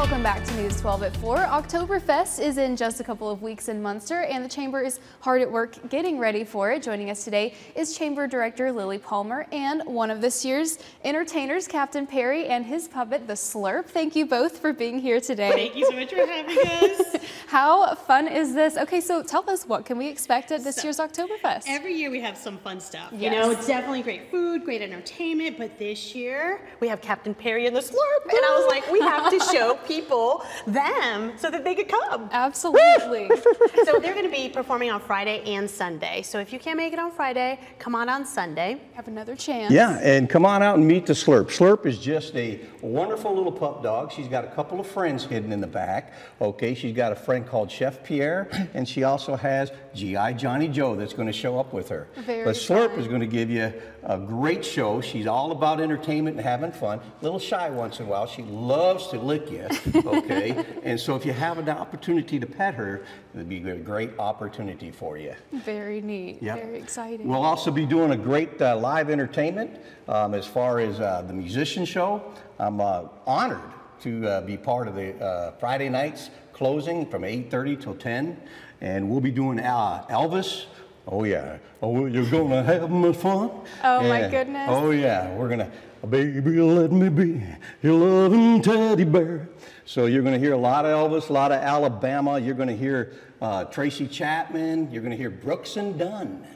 Welcome back to News 12 at 4. Oktoberfest is in just a couple of weeks in Muenster, and the Chamber is hard at work getting ready for it. Joining us today is Chamber Director Lilly Palmer and one of this year's entertainers, Captain Perry, and his puppet, the Slurp. Thank you both for being here today. Thank you so much for having us. How fun is this? Okay, so tell us what can we expect at this so, year's Oktoberfest? Every year we have some fun stuff. Yes. You know, it's definitely great food, great entertainment, but this year we have Captain Perry and the Slurp, and I was like, we have to show people them so that they could come. Absolutely. so they're going to be performing on Friday and Sunday. So if you can't make it on Friday, come on on Sunday. Have another chance. Yeah, and come on out and meet the Slurp. Slurp is just a wonderful little pup dog. She's got a couple of friends hidden in the back. Okay, she's got a friend called Chef Pierre, and she also has GI Johnny Joe that's going to show up with her. Very but Slurp fun. is going to give you a great show. She's all about entertainment and having fun. A little shy once in a while. She loves to lick you. Okay, and so if you have an opportunity to pet her, it'd be a great opportunity for you. Very neat. Yep. Very exciting. We'll also be doing a great uh, live entertainment um, as far as uh, the musician show. I'm uh, honored to uh, be part of the uh, Friday nights closing from 8.30 till 10. And we'll be doing uh, Elvis. Oh yeah. Oh, you're gonna have my fun. Oh and, my goodness. Oh yeah. We're gonna, baby, let me be your loving teddy bear. So you're gonna hear a lot of Elvis, a lot of Alabama. You're gonna hear uh, Tracy Chapman. You're gonna hear Brooks and Dunn.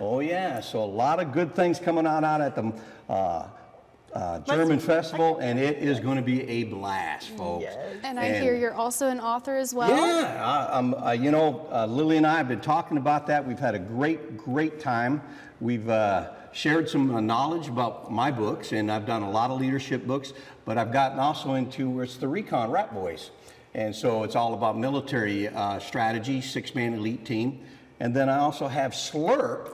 Oh yeah. So a lot of good things coming on out at the. Uh, German Festival, and it is going to be a blast, folks. Yes. And I and hear you're also an author as well. Yeah, I, um, uh, you know, uh, Lilly and I have been talking about that. We've had a great, great time. We've uh, shared some uh, knowledge about my books, and I've done a lot of leadership books, but I've gotten also into where it's the Recon Rat Boys. And so it's all about military uh, strategy, six-man elite team. And then I also have Slurp,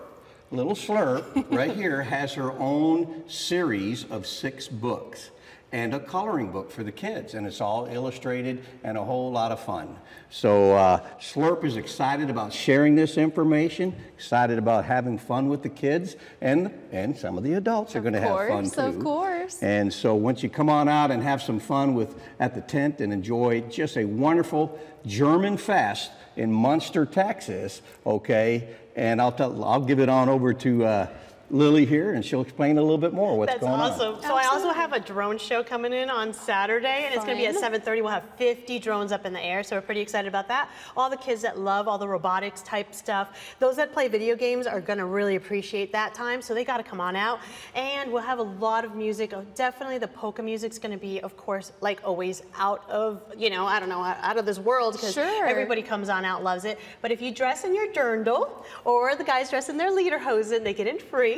Little Slurp right here has her own series of six books and a coloring book for the kids, and it's all illustrated and a whole lot of fun. So uh, Slurp is excited about sharing this information, excited about having fun with the kids, and and some of the adults are going to have fun too. Of course, And so once you come on out and have some fun with at the tent and enjoy just a wonderful German fest in Muenster, Texas, okay, and I'll tell, I'll give it on over to uh, Lilly here, and she'll explain a little bit more what's That's going awesome. on. That's awesome. So I also have a drone show coming in on Saturday, and it's going to be at 7.30. We'll have 50 drones up in the air, so we're pretty excited about that. All the kids that love all the robotics type stuff, those that play video games are going to really appreciate that time, so they got to come on out. And we'll have a lot of music. Oh, definitely the polka music's going to be, of course, like always, out of, you know, I don't know, out of this world, because sure. everybody comes on out, loves it. But if you dress in your dirndl, or the guys dress in their lederhosen, they get in free.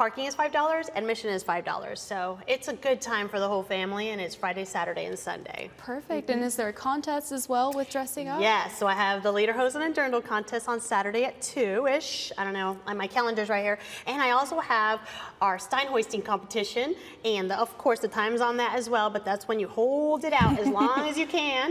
Parking is $5, admission is $5. So it's a good time for the whole family and it's Friday, Saturday, and Sunday. Perfect. Mm -hmm. And is there a contest as well with dressing up? Yes. So I have the Lederhosen and Dirndl contest on Saturday at 2-ish. I don't know. My calendar's right here. And I also have our Stein hoisting competition. And the, of course, the time's on that as well. But that's when you hold it out as long as you can.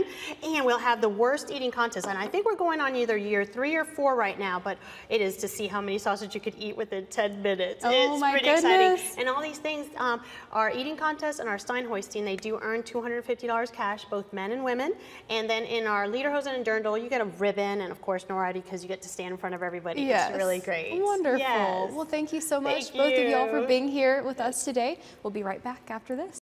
And we'll have the wurst eating contest. And I think we're going on either year three or four right now. But it is to see how many sausage you could eat within 10 minutes. Oh. It's my pretty goodness. exciting. And all these things, um, our eating contest and our Stein hoisting, they do earn $250 cash, both men and women. And then in our Lederhosen and Dirndl, you get a ribbon and of course Noradi because you get to stand in front of everybody. Yes. It's really great. Wonderful. Yes. Well, thank you so much, thank both you. of y'all, for being here with us today. We'll be right back after this.